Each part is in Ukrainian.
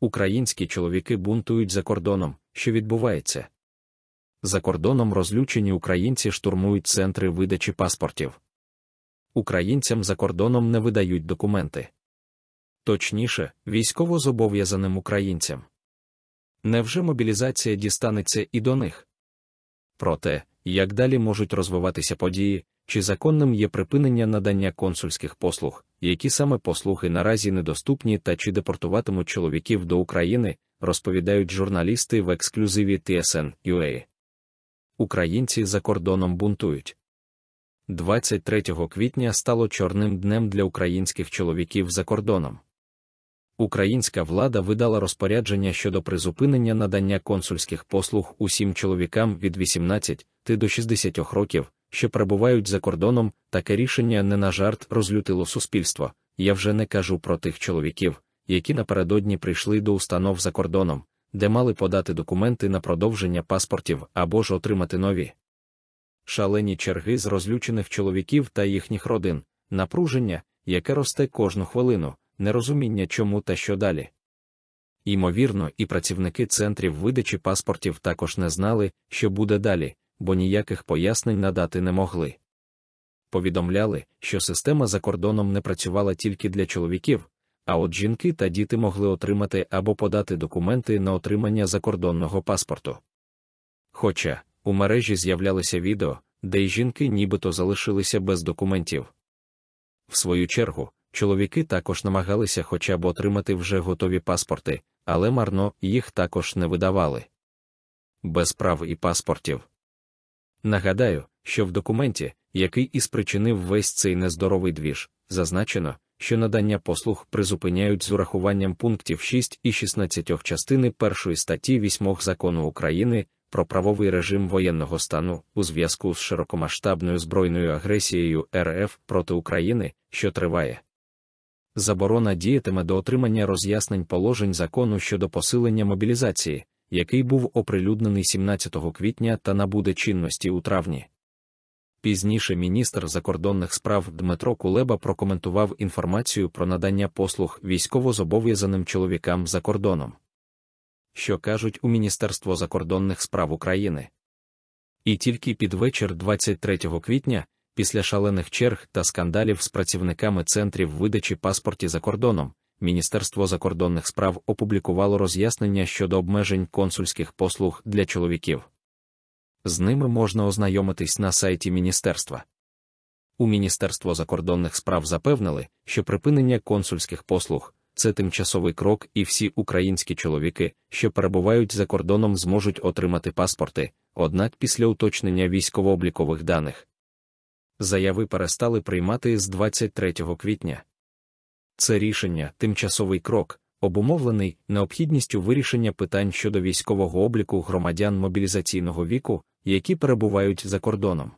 Українські чоловіки бунтують за кордоном, що відбувається. За кордоном розлючені українці штурмують центри видачі паспортів. Українцям за кордоном не видають документи. Точніше, військово-зобов'язаним українцям. Невже мобілізація дістанеться і до них? Проте, як далі можуть розвиватися події, чи законним є припинення надання консульських послуг, які саме послуги наразі недоступні та чи депортуватимуть чоловіків до України, розповідають журналісти в ексклюзиві TSN.ua. Українці за кордоном бунтують. 23 квітня стало чорним днем для українських чоловіків за кордоном. Українська влада видала розпорядження щодо призупинення надання консульських послуг усім чоловікам від 18 до 60 років, що перебувають за кордоном, таке рішення не на жарт розлютило суспільство. Я вже не кажу про тих чоловіків, які напередодні прийшли до установ за кордоном, де мали подати документи на продовження паспортів або ж отримати нові. Шалені черги з розлючених чоловіків та їхніх родин, напруження, яке росте кожну хвилину, нерозуміння чому та що далі. Ймовірно, і працівники центрів видачі паспортів також не знали, що буде далі, бо ніяких пояснень надати не могли. Повідомляли, що система за кордоном не працювала тільки для чоловіків, а от жінки та діти могли отримати або подати документи на отримання закордонного паспорту. Хоча у мережі з'являлися відео, де й жінки нібито залишилися без документів. В свою чергу, чоловіки також намагалися хоча б отримати вже готові паспорти, але марно їх також не видавали. Без прав і паспортів. Нагадаю, що в документі, який і спричинив весь цей нездоровий двіж, зазначено, що надання послуг призупиняють з урахуванням пунктів 6 і 16 частини першої статті 8 закону України про правовий режим воєнного стану у зв'язку з широкомасштабною збройною агресією РФ проти України, що триває. Заборона діятиме до отримання роз'яснень положень закону щодо посилення мобілізації, який був оприлюднений 17 квітня та набуде чинності у травні. Пізніше міністр закордонних справ Дмитро Кулеба прокоментував інформацію про надання послуг військово-зобов'язаним чоловікам за кордоном. Що кажуть у Міністерство закордонних справ України. І тільки під вечір 23 квітня, після шалених черг та скандалів з працівниками центрів видачі паспортів за кордоном, Міністерство закордонних справ опублікувало роз'яснення щодо обмежень консульських послуг для чоловіків. З ними можна ознайомитись на сайті міністерства. У Міністерство закордонних справ запевнили, що припинення консульських послуг це тимчасовий крок, і всі українські чоловіки, що перебувають за кордоном, зможуть отримати паспорти, однак після уточнення військово-облікових даних. Заяви перестали приймати з 23 квітня. Це рішення, тимчасовий крок, обумовлений необхідністю вирішення питань щодо військового обліку громадян мобілізаційного віку, які перебувають за кордоном.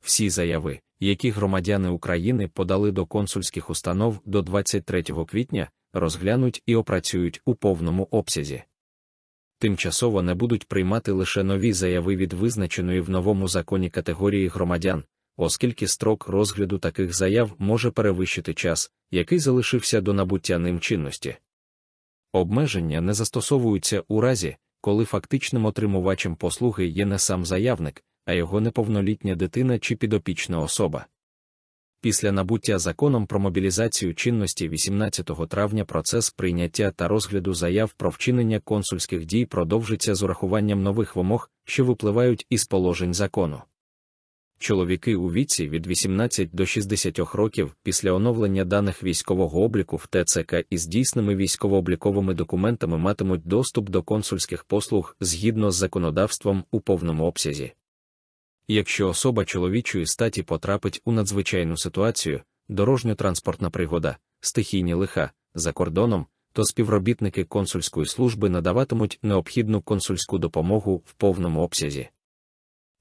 Всі заяви, які громадяни України подали до консульських установ до 23 квітня, розглянуть і опрацюють у повному обсязі. Тимчасово не будуть приймати лише нові заяви від визначеної в новому законі категорії громадян, оскільки строк розгляду таких заяв може перевищити час, який залишився до набуття ним чинності. Обмеження не застосовуються у разі, коли фактичним отримувачем послуги є не сам заявник, а його неповнолітня дитина чи підопічна особа. Після набуття законом про мобілізацію чинності 18 травня процес прийняття та розгляду заяв про вчинення консульських дій продовжиться з урахуванням нових вимог, що випливають із положень закону. Чоловіки у віці від 18 до 60 років після оновлення даних військового обліку в ТЦК із дійсними військово-обліковими документами матимуть доступ до консульських послуг згідно з законодавством у повному обсязі. Якщо особа чоловічої статі потрапить у надзвичайну ситуацію, дорожньо-транспортна пригода, стихійні лиха за кордоном, то співробітники консульської служби надаватимуть необхідну консульську допомогу в повному обсязі.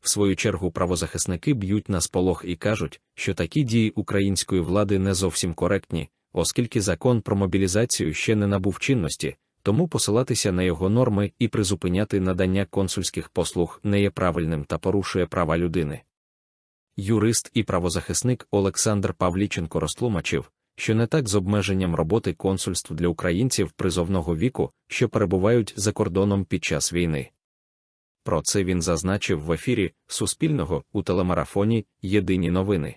В свою чергу правозахисники б'ють на сполох і кажуть, що такі дії української влади не зовсім коректні, оскільки закон про мобілізацію ще не набув чинності, тому посилатися на його норми і призупиняти надання консульських послуг не є правильним та порушує права людини. Юрист і правозахисник Олександр Павліченко розтлумачив, що не так з обмеженням роботи консульств для українців призовного віку, що перебувають за кордоном під час війни. Про це він зазначив в ефірі Суспільного у телемарафоні Єдині новини.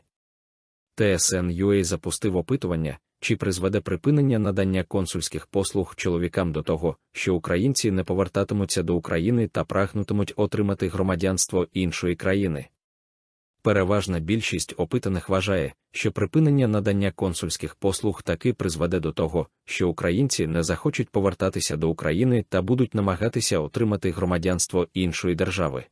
ТСН.UA запустив опитування, чи призведе припинення надання консульських послуг чоловікам до того, що українці не повертатимуться до України та прагнутимуть отримати громадянство іншої країни. Переважна більшість опитаних вважає, що припинення надання консульських послуг таки призведе до того, що українці не захочуть повертатися до України та будуть намагатися отримати громадянство іншої держави.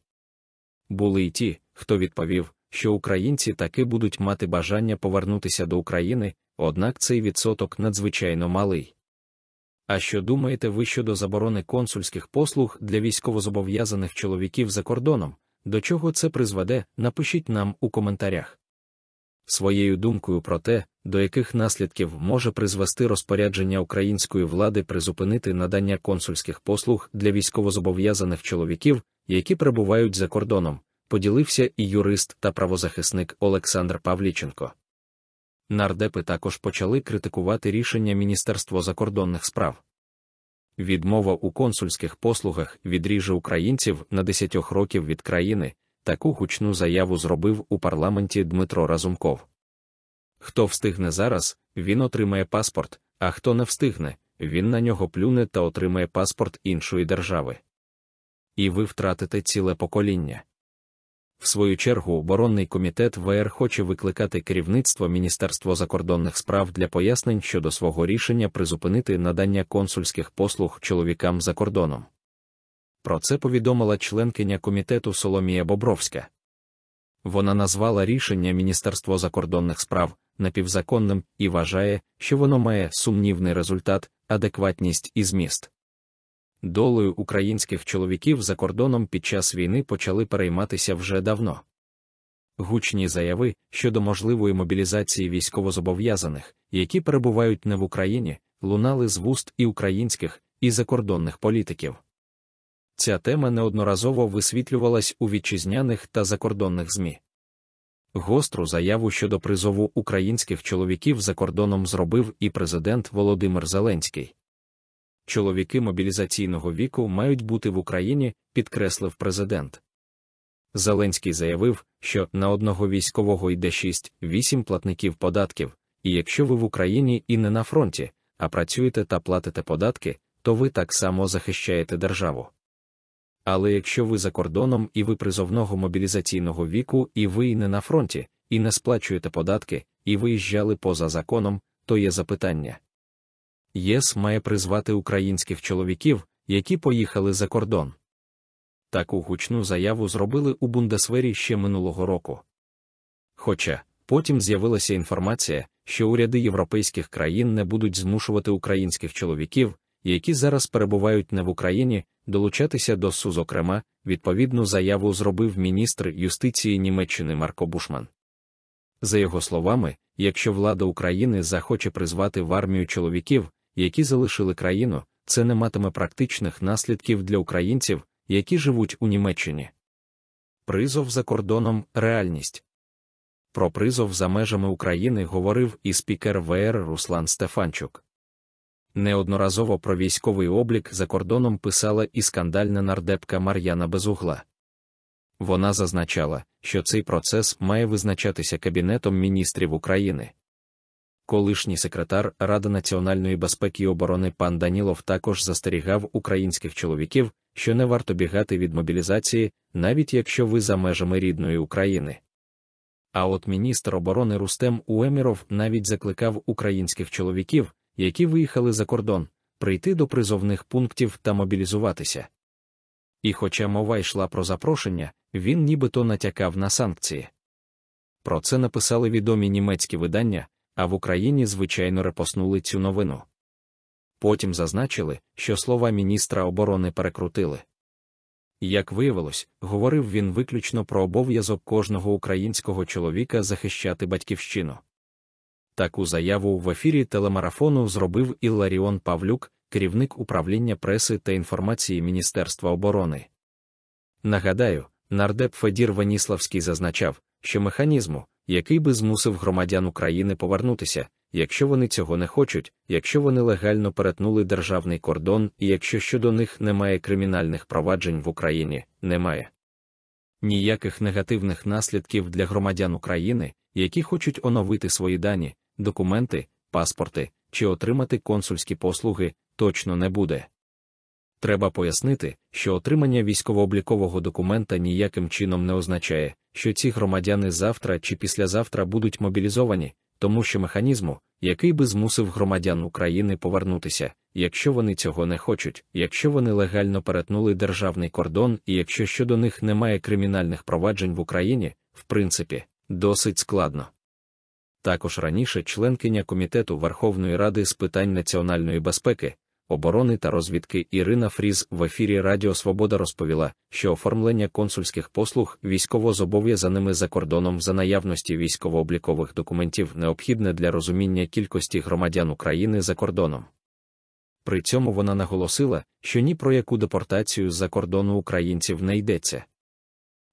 Були й ті, хто відповів, що українці таки будуть мати бажання повернутися до України, однак цей відсоток надзвичайно малий. А що думаєте ви щодо заборони консульських послуг для військовозобов'язаних чоловіків за кордоном? До чого це призведе, напишіть нам у коментарях. Своєю думкою про те, до яких наслідків може призвести розпорядження української влади призупинити надання консульських послуг для військовозобов'язаних чоловіків, які перебувають за кордоном, поділився і юрист та правозахисник Олександр Павліченко. Нардепи також почали критикувати рішення Міністерства закордонних справ. Відмова у консульських послугах відріже українців на 10 років від країни. Таку гучну заяву зробив у парламенті Дмитро Разумков. Хто встигне зараз, він отримає паспорт, а хто не встигне, він на нього плюне та отримає паспорт іншої держави. І ви втратите ціле покоління. В свою чергу оборонний комітет ВР хоче викликати керівництво Міністерства закордонних справ для пояснень щодо свого рішення призупинити надання консульських послуг чоловікам за кордоном. Про це повідомила членкиня комітету Соломія Бобровська. Вона назвала рішення Міністерства закордонних справ напівзаконним і вважає, що воно має сумнівний результат, адекватність і зміст. Долею українських чоловіків за кордоном під час війни почали перейматися вже давно. Гучні заяви щодо можливої мобілізації військовозобов'язаних, які перебувають не в Україні, лунали з вуст і українських, і закордонних політиків. Ця тема неодноразово висвітлювалась у вітчизняних та закордонних ЗМІ. Гостру заяву щодо призову українських чоловіків за кордоном зробив і президент Володимир Зеленський чоловіки мобілізаційного віку мають бути в Україні, підкреслив президент. Зеленський заявив, що на одного військового йде 6-8 платників податків, і якщо ви в Україні і не на фронті, а працюєте та платите податки, то ви так само захищаєте державу. Але якщо ви за кордоном і ви призовного мобілізаційного віку, і ви і не на фронті, і не сплачуєте податки, і виїжджали поза законом, то є запитання. ЄС має призвати українських чоловіків, які поїхали за кордон. Таку гучну заяву зробили у Бундесвері ще минулого року. Хоча потім з'явилася інформація, що уряди європейських країн не будуть змушувати українських чоловіків, які зараз перебувають не в Україні, долучатися до СУ. Зокрема, відповідну заяву зробив міністр юстиції Німеччини Марко Бушман. За його словами, якщо влада України захоче призвати в армію чоловіків, які залишили країну, це не матиме практичних наслідків для українців, які живуть у Німеччині. Призов за кордоном реальність. Про призов за межами України говорив і спікер ВР Руслан Стефанчук. Неодноразово про військовий облік за кордоном писала і скандальна нардепка Мар'яна Безугла. Вона зазначала, що цей процес має визначатися Кабінетом міністрів України колишній секретар Ради національної безпеки і оборони пан Данілов також застерігав українських чоловіків, що не варто бігати від мобілізації, навіть якщо ви за межами рідної України. А от міністр оборони Рустем Уеміров навіть закликав українських чоловіків, які виїхали за кордон, прийти до призовних пунктів та мобілізуватися. І хоча мова йшла про запрошення, він нібито натякав на санкції. Про це написали відомі німецькі видання, а в Україні звичайно репоснули цю новину. Потім зазначили, що слова міністра оборони перекрутили. Як виявилось, говорив він виключно про обов'язок кожного українського чоловіка захищати батьківщину. Таку заяву в ефірі телемарафону зробив Ілларіон Павлюк, керівник управління преси та інформації Міністерства оборони. Нагадаю, нардеп Федір Веніславський зазначав, що механізму, який би змусив громадян України повернутися, якщо вони цього не хочуть, якщо вони легально перетнули державний кордон і якщо щодо них немає кримінальних проваджень в Україні, немає ніяких негативних наслідків для громадян України, які хочуть оновити свої дані, документи, паспорти чи отримати консульські послуги, точно не буде. Треба пояснити, що отримання військово-облікового документа ніяким чином не означає, що ці громадяни завтра чи післязавтра будуть мобілізовані, тому що механізму, який би змусив громадян України повернутися, якщо вони цього не хочуть, якщо вони легально перетнули державний кордон і якщо щодо них немає кримінальних проваджень в Україні, в принципі, досить складно. Також раніше членкиня Комітету Верховної Ради з питань національної безпеки, оборони та розвідки Ірина Фріз в ефірі Радіо Свобода розповіла, що оформлення консульських послуг військово-зобов'язаними за кордоном за наявності військово-облікових документів необхідне для розуміння кількості громадян України за кордоном. При цьому вона наголосила, що ні про яку депортацію з-за кордону українців не йдеться.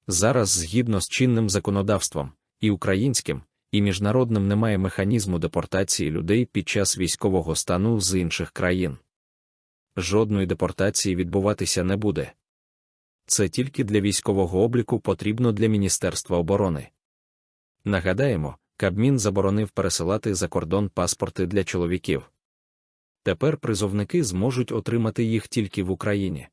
Зараз, згідно з чинним законодавством, і українським, і міжнародним немає механізму депортації людей під час військового стану з інших країн жодної депортації відбуватися не буде. Це тільки для військового обліку потрібно для Міністерства оборони. Нагадаємо, Кабмін заборонив пересилати за кордон паспорти для чоловіків. Тепер призовники зможуть отримати їх тільки в Україні.